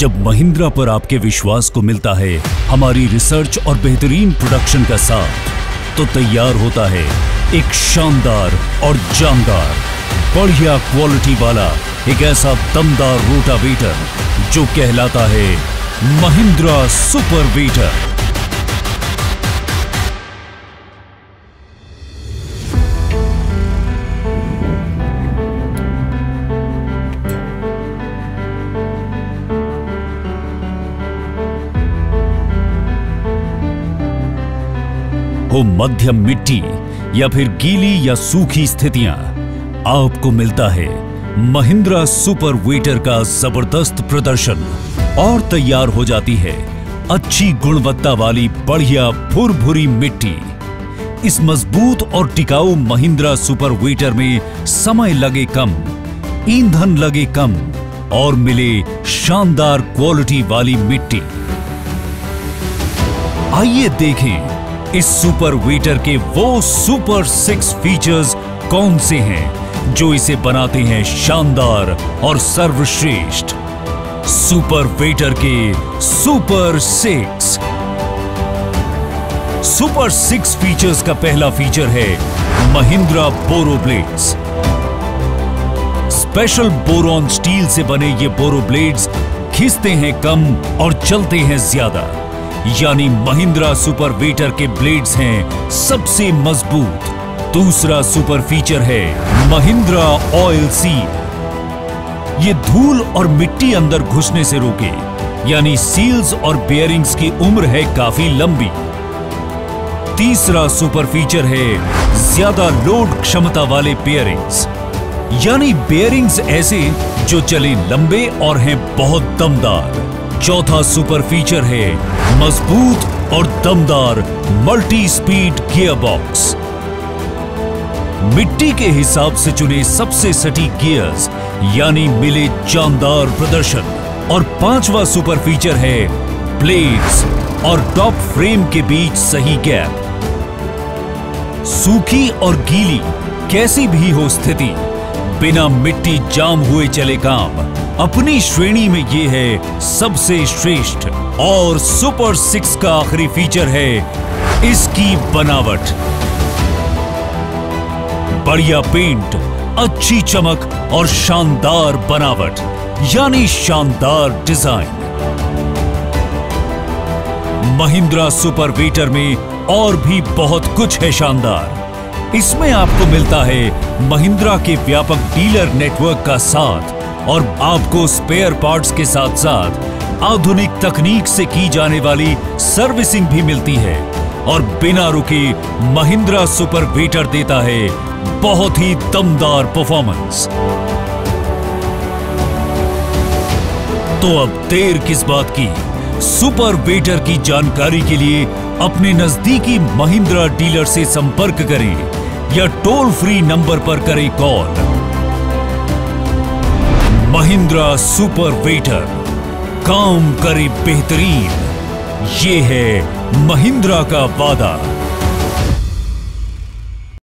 जब महिंद्रा पर आपके विश्वास को मिलता है, हमारी रिसर्च और बेहतरीन प्रोडक्शन का साथ तो तैयार होता है एक शानदार और जानदार, बढ़िया क्वालिटी वाला एक ऐसा दमदार रोटावेटर जो कहलाता है महिंद्रा सुपर वेटर हो मध्यम मिट्टी या फिर गीली या सूखी स्थितियाँ, आपको मिलता है महिंद्रा सुपर वेटर का ज़बरदस्त प्रदर्शन और तैयार हो जाती है अच्छी गुणवत्ता वाली बढ़िया भुरभुरी मिट्टी। इस मज़बूत और टिकाऊ महिंद्रा सुपर वेटर में समय लगे कम, ईंधन लगे कम और मिले शानदार क्वालिटी वाली मिट्टी। आइए देखें इस सुपर वेटर के वो सुपर सिक्स फीचर्स कौन से हैं, जो इसे बनाते हैं शानदार और सर्वश्रेष्ठ? सुपर वेटर के super six. Super six features का पहला फीचर है Mahindra boron blades. Special boron steel से बने ये बोरो ब्लेड्स खिसते हैं कम और चलते हैं ज़्यादा। यानी महिंद्रा सुपर वेटर के ब्लेड्स हैं सबसे मज़बूत। दूसरा सुपर फीचर है महिंद्रा ऑयल सील। ये धूल और मिट्टी अंदर घुसने से रोके, यानी सील्स और बेयरिंग्स की उम्र है काफ़ी लंबी। तीसरा सुपर फीचर है ज़्यादा लोड क्षमता वाले बेयरिंग्स, यानी बेयरिंग्स ऐसे जो चले लंबे और हैं बहुत दमदार। चौथा सुपर फीचर है मज़बूत और दमदार मल्टी स्पीड गियर बॉक्स मिट्टी के हिसाब से चुने सबसे सटीक गियर्स, यानी मिले जानदार प्रदर्शन। और पांचवा सुपर फीचर है ब्लेड्स और टॉप फ्रेम के बीच सही गैप। सूखी और गीली कैसी भी हो स्थिति बिना मिट्टी जाम हुए चले काम। अपनी श्रेणी में ये है सबसे श्रेष्ठ और सुपर सिक्स का आखिरी फीचर है इसकी बनावट। बढ़िया पेंट अच्छी चमक और शानदार बनावट, यानी शानदार डिज़ाइन महिंद्रा सुपर वेटर में और भी बहुत कुछ है शानदार। इसमें आपको मिलता है महिंद्रा के व्यापक डीलर नेटवर्क का साथ और आपको स्पेयर पार्ट्स के साथ साथ आधुनिक तकनीक से की जाने वाली सर्विसिंग भी मिलती है और बिना रुके महिंद्रा सुपर वेटर देता है बहुत ही दमदार परफॉर्मेंस तो अब देर किस बात की? सुपर वेटर की जानकारी के लिए अपने नजदीकी महिंद्रा डीलर से संपर्क करें। या टोल फ्री नंबर पर करें कॉल। महिंद्रा सुपर वेटर, काम करे बेहतरीन। ये है महिंद्रा का वादा।